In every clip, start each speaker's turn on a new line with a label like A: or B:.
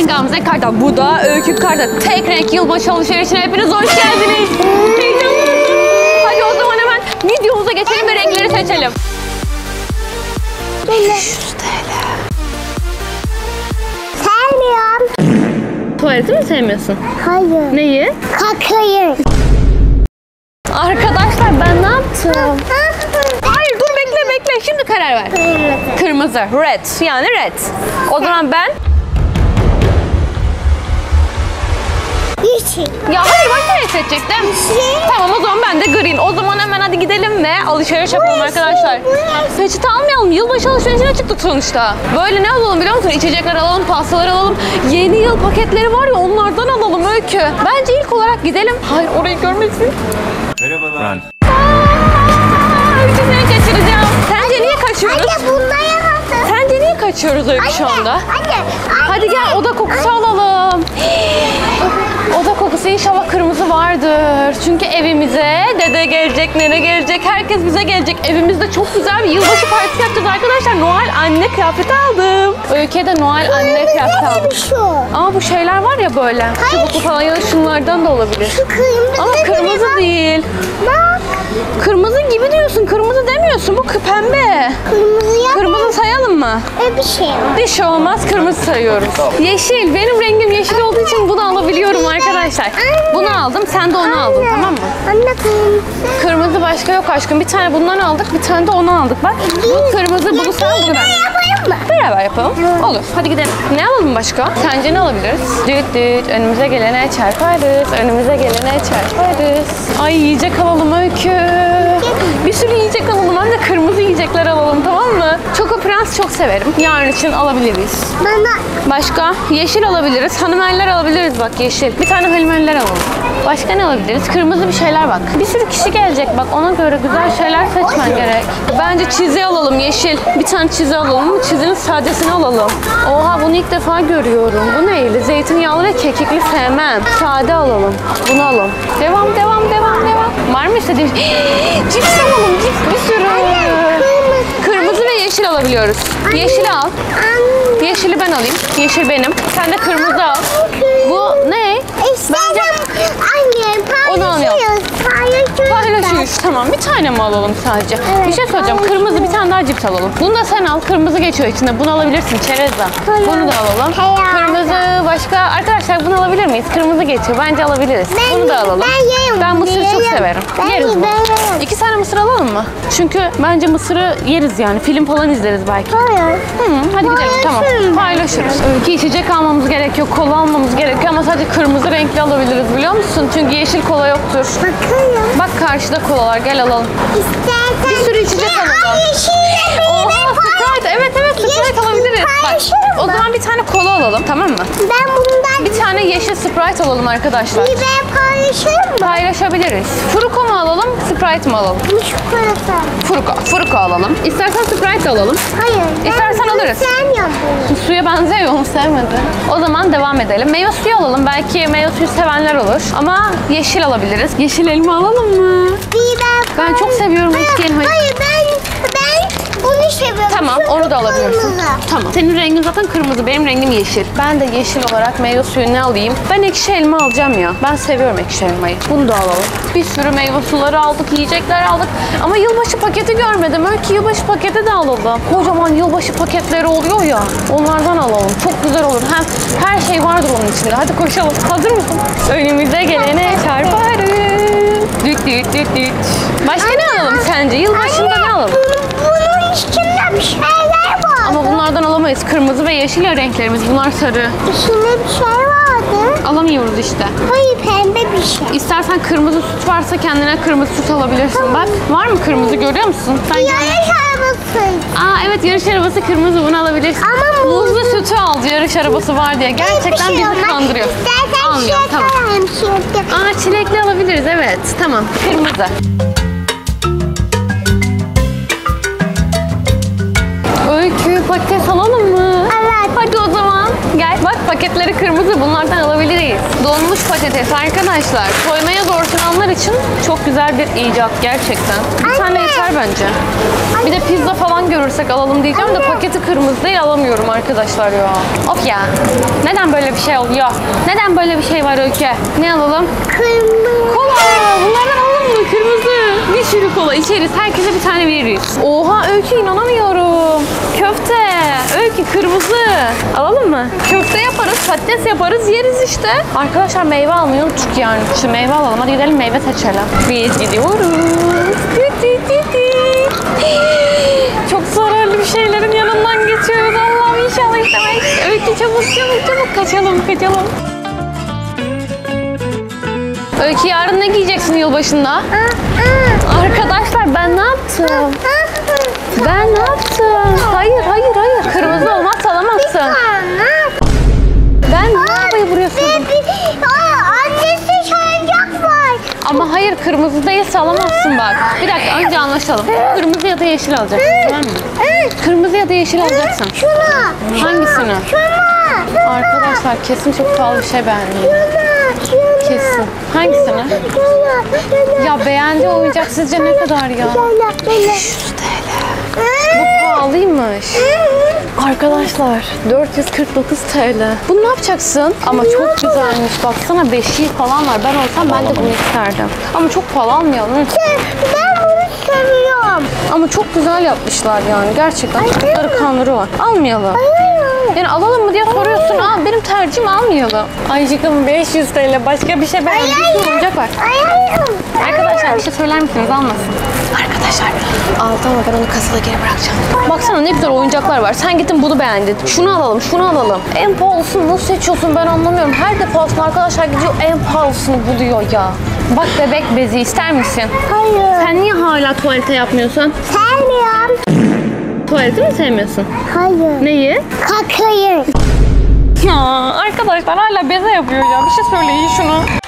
A: Ben Gamze Kartal. Bu da Öykü Kartal. Tek renk yılbaşı alışverişine hepiniz hoş geldiniz. Heyecanlandım. Hadi o zaman hemen videomuza geçelim ve renkleri seçelim. 500 TL.
B: Sevmiyorum.
A: Tuvaleti mi sevmiyorsun?
B: Hayır.
A: Neyi?
B: Kakayı.
A: Arkadaşlar ben ne yaptım? Hayır dur bekle bekle. Şimdi karar ver. Kırmızı. Red. Yani red. O zaman ben...
B: Yeşil.
A: Ya hayır başka renk seçecektim. Tamam o zaman ben de green. O zaman hemen hadi gidelim ve alışveriş yapalım arkadaşlar. Peçete almayalım. Yılbaşı alışverişine çıktık sonuçta. Böyle ne alalım biliyor musun? İçecekler alalım, pastalar alalım. Yeni yıl paketleri var ya onlardan alalım Öykü. Bence ilk olarak gidelim. Hayır orayı görmesin.
C: Merhabalar.
A: Öykü seni kaçıracağım. Sence niye kaçıyoruz?
B: Anne bunda yapasın.
A: Sence niye kaçıyoruz Öykü şu anda?
B: Anne.
A: Hadi gel oda kokusu alalım. Oda kokusu inşallah kırmızı vardır. Çünkü evimize dede gelecek, nene gelecek, herkes bize gelecek. Evimizde çok güzel bir yılbaşı partisi yapacağız arkadaşlar. Noel anne kıyafeti aldım. Öykü'ye Noel anne kıyafeti aldım. Ama bu şeyler var ya böyle. Çubuklu falan ya da şunlardan da olabilir.
B: Şu kırmızı.
A: Ama kırmızı değil.
B: Bak.
A: Kırmızı gibi diyorsun. Kırmızı demiyorsun. Bu pembe.
B: Kırmızı ya.
A: Kırmızı sayalım mı?
B: Öyle bir şey var.
A: Bir şey olmaz kırmızı sayıyoruz. Yeşil. Benim rengim yeşil olduğu için bunu alabiliyorum arkadaşlar. Bunu aldım. Sen de onu aldın tamam mı?
B: Anne kırmızı.
A: Kırmızı başka yok aşkım. Bir tane bundan aldık. Bir tane de onu aldık. Bak. Bu kırmızı. Bunu sen bunu ben.
B: Mı?
A: Beraber yapalım. Olur. Hadi gidelim. Ne alalım başka? Sence ne alabiliriz? Düt düt. Önümüze gelene çarparız. Önümüze gelene çarparız. Ay yiyecek alalım Öykü. Bir sürü yiyecek alalım. Hem de kırmızı yiyecekler alalım tamam mı? Çoko Prens çok severim. Yarın için alabiliriz.
B: Bana
A: Başka? Yeşil alabiliriz. Hanımeller alabiliriz bak yeşil. Bir tane hanımeller alalım. Başka ne alabiliriz? Kırmızı bir şeyler bak. Bir sürü kişi gelecek bak. Ona göre güzel şeyler seçmen gerek. Bence çizi alalım yeşil. Bir tane çizi alalım. Çizinin sadesini alalım. Oha bunu ilk defa görüyorum. Bu neydi? Zeytinyağlı ve kekikli sevmem. Sade alalım. Bunu alalım. Devam devam devam devam. Var mı istediğiniz? cips alalım. Cips bir sürü. Kırmızı ve yeşil alabiliyoruz. Yeşil al. Yeşili ben alayım. Yeşil benim. Sen de kırmızı al. Bu ne?
B: İstersen anne
A: Onu alıyorum.
B: paylaşıyoruz. Paylaşıyoruz.
A: Paylaşıyoruz. Tamam bir tane mi alalım sadece?
B: Evet,
A: bir şey söyleyeceğim. Kırmızı bir tane daha cips alalım. Bunu da sen al. Kırmızı geçiyor içinde. Bunu alabilirsin.
B: Hayır.
A: Bunu da alalım.
B: Hayır.
A: Kırmızı başka. Arkadaşlar bunu alabilir miyiz? Kırmızı geçiyor. Bence alabiliriz.
B: Ben-
A: bunu da alalım.
B: ben yerim
A: Ben mısırı çok
B: yerim.
A: severim.
B: Ben-
A: yeriz bunu.
B: ben.
A: İki tane mısır alalım mı? Çünkü bence mısırı yeriz yani. Film falan izleriz belki.
B: Hayır.
A: Hı, hadi gidelim tamam. Paylaşırız. Öykü içecek almamız gerekiyor, kola almamız gerekiyor ama sadece kırmızı renkli alabiliriz biliyor musun? Çünkü yeşil kola yoktur.
B: Bakıyorum.
A: Bak karşıda kolalar gel alalım.
B: İstersen.
A: Bir sürü içecek alalım. Oha Sprite evet evet
B: Yeşil
A: alabiliriz. Bak o zaman bir tane kola alalım tamam mı?
B: Ben bundan
A: Bir tane yeşil Sprite alalım arkadaşlar.
B: bir ben paylaşırım mı?
A: Paylaşabiliriz. Furuko mu alalım, Sprite mi alalım?
B: Çikolata.
A: Furuko, Furuko alalım. İstersen Sprite alalım.
B: Hayır.
A: İstersen alırız.
B: Sevmiyorum bunu.
A: Suya benziyor onu sevmedi. O zaman devam edelim. Meyve suyu alalım. Belki meyve suyu sevenler olur. Ama yeşil alabiliriz. Yeşil elma alalım mı?
B: Bir ben
A: Ben çok seviyorum eski elmayı.
B: Hayır ben seviyorum.
A: Tamam
B: Çünkü
A: onu da alabilirsin.
B: kırmızı.
A: Tamam. Senin rengin zaten kırmızı. Benim rengim yeşil. Ben de yeşil olarak meyve suyu ne alayım? Ben ekşi elma alacağım ya. Ben seviyorum ekşi elmayı. Bunu da alalım. Bir sürü meyve suları aldık, yiyecekler aldık. Ama yılbaşı paketi görmedim. Öyle yılbaşı paketi de alalım. Kocaman yılbaşı paketleri oluyor ya. Onlardan alalım. Çok güzel olur. Hem her şey vardır onun içinde. Hadi koşalım. Hazır mısın? Önümüze gelene çarparız. Düt düt düt düt. Başka ne alalım sence? Yılbaşında ne alalım?
B: Bunun, bunun içinde bir şeyler var.
A: Ama bunlardan alamayız. Kırmızı ve yeşil ya renklerimiz. Bunlar sarı.
B: İçinde bir şey vardı.
A: Alamıyoruz işte.
B: Hayır pembe bir şey.
A: İstersen kırmızı süt varsa kendine kırmızı süt alabilirsin. Bak var mı kırmızı görüyor musun? Sen
B: Yarış arabası.
A: Aa evet yarış arabası kırmızı bunu alabilirsin.
B: Ama
A: Muzlu sütü aldı yarış arabası var diye. Gerçekten
B: Bir şey
A: bizi
B: olmaz.
A: kandırıyor.
B: İstersen
A: Almıyorum
B: şey
A: tamam.
B: alayım şimdi.
A: Aa çilekli alabiliriz evet. Tamam kırmızı. Öykü patates alalım mı?
B: Evet.
A: Hadi o zaman. Gel bak Paketleri kırmızı. Bunlardan alabiliriz. Donmuş patates arkadaşlar. Soymaya zor tutanlar için çok güzel bir icat gerçekten. Bir tane
B: Anne.
A: yeter bence. Bir de pizza falan görürsek alalım diyeceğim de
B: Anne.
A: paketi kırmızı değil alamıyorum arkadaşlar ya. Of ya. Neden böyle bir şey oluyor? Neden böyle bir şey var Öykü? Ne alalım?
B: Kırmızı.
A: Kola! Bunlardan alalım mı? Kırmızı. Bir sürü kola içeriz. Herkese bir tane veririz. Oha Öykü inanamıyorum. Köfte. Öykü kırmızı. Alalım mı? Köfte yaparız, patates yaparız, yeriz işte. Arkadaşlar meyve almayı unuttuk yani. Şu meyve alalım. Hadi gidelim meyve seçelim. Biz gidiyoruz. Çok zararlı bir şeylerin yanından geçiyoruz. Allah'ım inşallah istemeyiz. Öykü çabuk çabuk çabuk kaçalım kaçalım. Öykü yarın ne giyeceksin yılbaşında? Arkadaşlar ben ne yaptım? Ben ne yaptım? Hayır hayır hayır. Kırmızı olmazsa alamazsın. Ben ne yapmayı buraya sordum?
B: Annesi şarjak var.
A: Ama hayır kırmızı değilse alamazsın bak. Bir dakika önce anlaşalım. Kırmızı ya da yeşil alacaksın tamam mı? Kırmızı ya da yeşil alacaksın.
B: Şunu.
A: Hangisini?
B: Şunu.
A: Arkadaşlar kesin çok pahalı bir şey beğendim. Kesin. Hangisini? Ya beğendi oyuncak sizce ne kadar ya?
B: Şöyle, şöyle.
A: 100 TL. Bu pahalıymış. Arkadaşlar 449 TL. Bunu ne yapacaksın? Ama çok güzelmiş. Baksana beşiği falan var. Ben olsam ben de bunu isterdim. Ama çok pahalı almayalım. Hı.
B: Ben bunu seviyorum.
A: Ama çok güzel yapmışlar yani. Gerçekten çocukları kandırıyorlar. Almayalım. Yani alalım mı diye soruyorsun. Aa, benim tercihim almayalım. Aycıkım 500 TL. Başka bir şey beğendiysen oyuncak var.
B: Ayağım.
A: Arkadaşlar bir şey söyler misiniz? Almasın. Arkadaşlar aldı ama ben onu kasada geri bırakacağım. Baksana ne güzel oyuncaklar var. Sen gittin bunu beğendin. Şunu alalım, şunu alalım. En pahalısını nasıl seçiyorsun ben anlamıyorum. Her defasında arkadaşlar gidiyor en pahalısını buluyor ya. Bak bebek bezi ister misin?
B: Hayır.
A: Sen niye hala tuvalete yapmıyorsun?
B: Sevmiyorum.
A: Tuvaleti mi sevmiyorsun?
B: Hayır.
A: Neyi?
B: Kakayı.
A: Ya arkadaşlar hala beze yapıyor ya. Bir şey söyleyin şunu.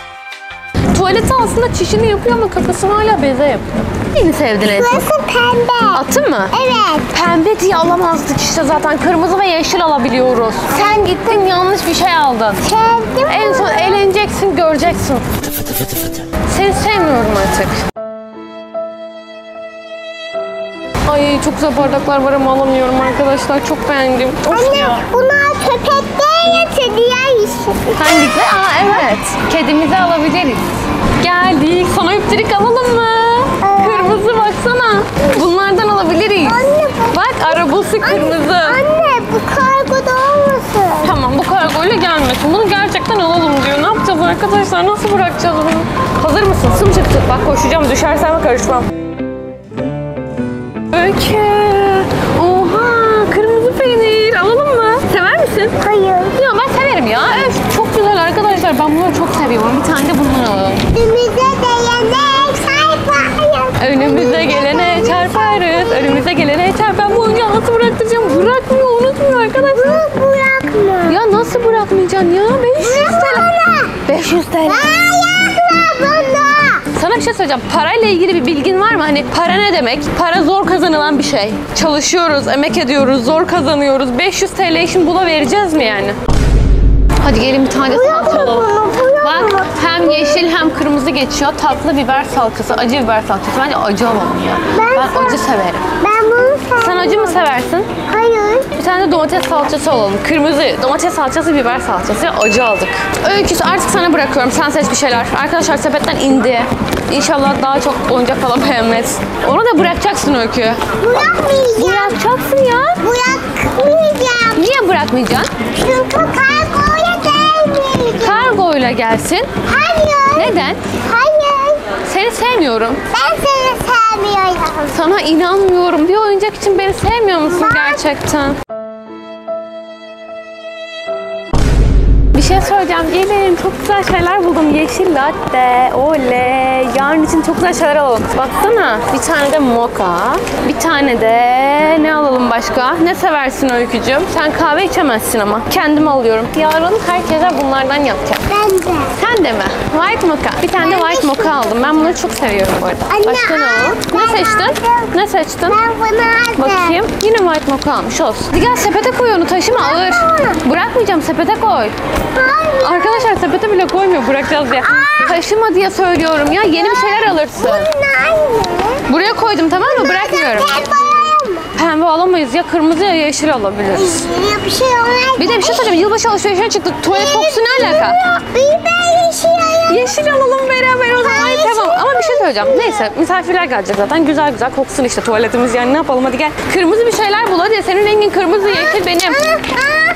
A: Tuvaleti aslında çişini yapıyor ama kakasını hala beze yapıyor. Yeni sevdin en çok.
B: Burası pembe.
A: Attın mı?
B: Evet.
A: Pembe diye alamazdık işte zaten. Kırmızı ve yeşil alabiliyoruz. Sen gittin yanlış bir şey aldın.
B: Sevdim.
A: En son eğleneceksin, göreceksin. Seni sevmiyorum artık. Ay çok güzel bardaklar var ama alamıyorum arkadaşlar. Çok beğendim. Of
B: Anne
A: ya.
B: bunlar köpekler yatır diğer işi.
A: Hangisi? Aa evet. Kedimizi alabiliriz. Geldik. Sana öptürük alalım mı? Kırmızı baksana. Bunlardan alabiliriz.
B: Anne bu-
A: Bak arabası kırmızı.
B: Anne bu kargoda olmasın.
A: Tamam bu kargoyla gelmesin. Bunu gerçekten alalım diyor. Ne yapacağız arkadaşlar? Nasıl bırakacağız bunu? Hazır mısın? Sımsıkı tut. Bak koşacağım. Düşersem karışmam. Öykü. Oha. Kırmızı peynir. Alalım mı? Sever misin?
B: Hayır.
A: Ya ben severim ya. Öf, arkadaşlar. Ben bunları çok seviyorum. Bir tane de bundan alalım.
B: Önümüze değene sayfayım.
A: Önümüze gelene çarparız. Önümüze gelene çarp. Ben bu oyuncağı nasıl bıraktıracağım? Bırakmıyor, unutmuyor arkadaşlar.
B: Bu bırakma.
A: Ya nasıl bırakmayacaksın ya? 500 TL. 500 TL. Sana bir şey söyleyeceğim. Parayla ilgili bir bilgin var mı? Hani para ne demek? Para zor kazanılan bir şey. Çalışıyoruz, emek ediyoruz, zor kazanıyoruz. 500 TL için buna vereceğiz mi yani? Hadi gelin bir tane salça alalım. Bak hem yeşil hem kırmızı geçiyor. Tatlı biber salçası, acı biber salçası. Bence acı alalım ya.
B: Ben
A: Ben acı severim.
B: Ben bunu sevdim.
A: Sen acı mı seversin?
B: Hayır.
A: Bir tane de domates salçası alalım. Kırmızı domates salçası, biber salçası, acı aldık. Öyküsü artık sana bırakıyorum. Sen seç bir şeyler. Arkadaşlar sepetten indi. İnşallah daha çok oyuncak falan beğenmez. Onu da bırakacaksın Öykü.
B: Bırakmayacağım.
A: Bırakacaksın ya.
B: Bırakmayacağım.
A: Niye bırakmayacaksın?
B: Çünkü gelmeyeceğim.
A: Kargoyla gelsin.
B: Hayır.
A: Neden?
B: Hayır.
A: Seni sevmiyorum.
B: Ben seni sevmiyorum.
A: Sana inanmıyorum. Bir oyuncak için beni sevmiyor musun gerçekten? Şey söyleyeceğim. Gelin. Çok güzel şeyler buldum. Yeşil latte. Oley. Yarın için çok güzel şeyler alalım. Baksana. Bir tane de moka. Bir tane de ne alalım başka? Ne seversin Öykücüğüm? Sen kahve içemezsin ama. Kendim alıyorum. Yarın herkese bunlardan yapacağım.
B: Ben de.
A: Sen de mi? White mocha. Bir tane de white mocha aldım. Ben bunları çok seviyorum bu arada.
B: Anne,
A: Başka ne alalım? Ne seçtin? Ne seçtin?
B: Ben bunu aldım.
A: Bakayım. Yine white mocha almış olsun. Hadi gel sepete koy onu taşıma ağır. Bırakma bırakmayacağım sepete koy. Arkadaşlar sepete bile koymuyor bırakacağız diye. Taşıma diye söylüyorum ya yeni bir şeyler alırsın. Buraya koydum tamam mı? Bırakmıyorum. Pembe alamayız ya kırmızı ya yeşil alabiliriz.
B: Bir şey olmaz.
A: Bir de bir şey söyleyeceğim. Yılbaşı alışverişine çıktık. Tuvalet kokusu ne alaka?
B: Bir ben yeşil alayım.
A: Yeşil alalım beraber o zaman. Ay, tamam ama bir şey söyleyeceğim. Neyse misafirler gelecek zaten. Güzel güzel koksun işte tuvaletimiz yani ne yapalım hadi gel. Kırmızı bir şeyler bul hadi. Senin rengin kırmızı yeşil benim.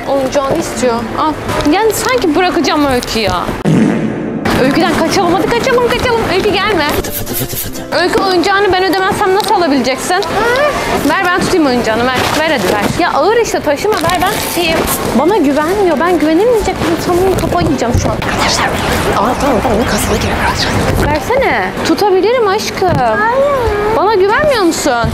A: Oyuncağını istiyor. Al. Yani sanki bırakacağım Öykü ya. Öyküden kaçalım hadi kaçalım kaçalım. Öykü gelme. Öykü oyuncağını ben ödemezsem nasıl alabileceksin? Ver ben tutayım oyuncağını ver. Ver hadi ver. Ya ağır işte taşıma ver ben tutayım. Bana güvenmiyor. Ben güvenemeyecek bir insanın kafa yiyeceğim şu an. Arkadaşlar. Aa tamam tamam kasada geri Versene. Tutabilirim aşkım. Bana güvenmiyor musun?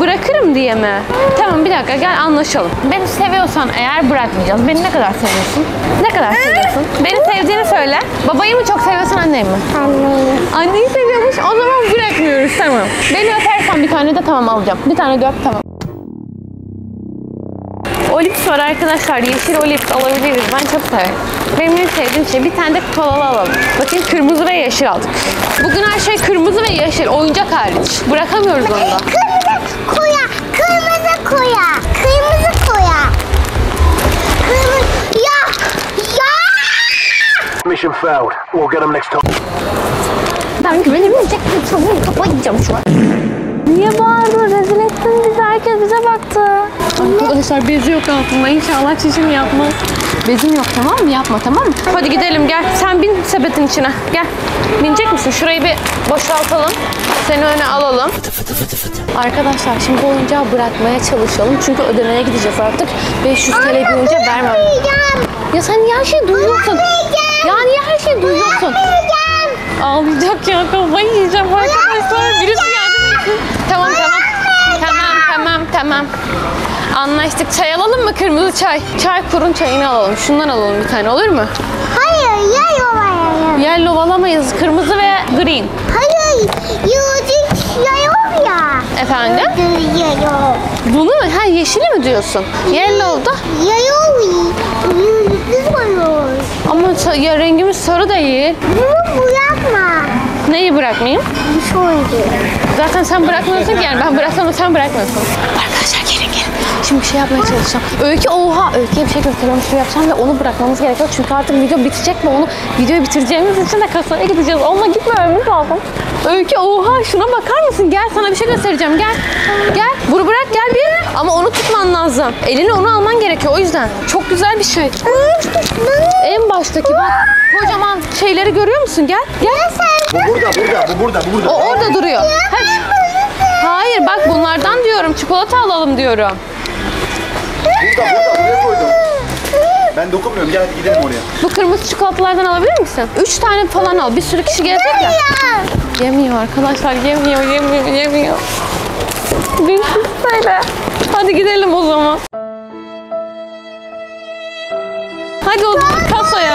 A: Bırakırım diye mi? Tamam bir dakika gel anlaşalım. Beni seviyorsan eğer bırakmayacağız. Beni ne kadar seviyorsun? Ne kadar seviyorsun? Beni sevdiğini söyle. Babayı mı anneyi mi?
B: Anneyi.
A: Anneyi seviyormuş o zaman bırakmıyoruz tamam. Beni öpersen bir tane de tamam alacağım. Bir tane de öp tamam. Olips var arkadaşlar. Yeşil olips alabiliriz. Ben çok severim. Benim en sevdiğim şey bir tane de kolalı alalım. Bakın kırmızı ve yeşil aldık. Bugün her şey kırmızı ve yeşil. Oyuncak hariç. Bırakamıyoruz onu da.
B: Kırmızı koya. Kırmızı koya. Kırmızı koya. Kırmızı. Ya. Ya.
C: Mission failed. We'll get them next time.
A: Ben güvenemeyecek bir insanın kafa yiyeceğim şu an. Niye bağırdın? Rezil ettin bizi. Herkes bize baktı. Arkadaşlar bezi yok altında. İnşallah çişim yapmaz. Bezim yok tamam mı? Yapma tamam mı? Hadi gidelim gel. Sen bin sepetin içine. Gel. Binecek misin? Şurayı bir boşaltalım. Seni öne alalım. Arkadaşlar şimdi bu oyuncağı bırakmaya çalışalım. Çünkü ödemeye gideceğiz artık. 500 TL bir oyuncak vermem. Ya sen niye her şeyi duyuyorsun? Ya niye her şeyi duyuyorsun? Ağlayacak ya kafayı yiyeceğim arkadaşlar. Birisi etsin. Tamam tamam. Tamam tamam tamam. Anlaştık. Çay alalım mı? Kırmızı çay. Çay kurun çayını alalım. Şundan alalım bir tane olur mu?
B: Hayır. Ya yolayayım.
A: Yellow alamayız. Kırmızı ve green.
B: Hayır. Yiyecek ya yok ya.
A: Efendim?
B: Ya yok.
A: Bunu mu? Ha yeşili mi diyorsun? Yellow'da.
B: Ya yok. Yıldız var.
A: Ama ya rengimiz sarı değil.
B: Bunu bu yapma.
A: Neyi bırakmayayım?
B: Bir şey oldu.
A: Zaten sen bırakmıyorsun ki yani ben bıraksam sen bırakmıyorsun. Arkadaşlar. Şimdi bir şey yapmaya çalışacağım. Öykü oha Öykü'ye bir şey gösteriyormuş gibi yapacağım ve onu bırakmamız gerekiyor. Çünkü artık video bitecek ve onu videoyu bitireceğimiz için de kasaya gideceğiz. Onunla gitmememiz lazım. Öykü oha şuna bakar mısın? Gel sana bir şey göstereceğim gel. Gel bunu bırak gel bir. Ama onu tutman lazım. Eline onu alman gerekiyor o yüzden. Çok güzel bir şey. En baştaki bak kocaman şeyleri görüyor musun? Gel gel.
C: Bu burada, burada, bu burada, bu burada.
A: O orada duruyor. Hayır. Hayır bak bunlardan diyorum. Çikolata alalım diyorum.
C: Ben dokunmuyorum. Gel hadi gidelim oraya.
A: Bu kırmızı çikolatalardan alabilir misin? Üç tane falan al. Bir sürü kişi gelecek ya. Yemiyor arkadaşlar. Yemiyor, yemiyor, yemiyor. Bir söyle. Hadi gidelim o zaman. Hadi o kasaya.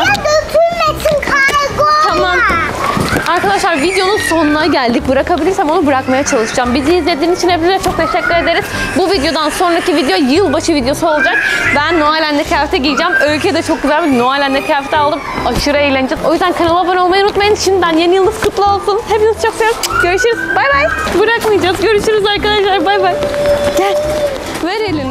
A: Arkadaşlar videonun sonuna geldik. Bırakabilirsem onu bırakmaya çalışacağım. Bizi izlediğiniz için hepinize çok teşekkür ederiz. Bu videodan sonraki video yılbaşı videosu olacak. Ben Noel Anne kıyafeti giyeceğim. Öykü de çok güzel bir Noel Anne kıyafeti aldım. Aşırı eğleneceğiz. O yüzden kanala abone olmayı unutmayın. Şimdiden yeni yılınız kutlu olsun. Hepinizi çok seviyorum. Görüşürüz. Bay bay. Bırakmayacağız. Görüşürüz arkadaşlar. Bay bay. Gel. Ver elini.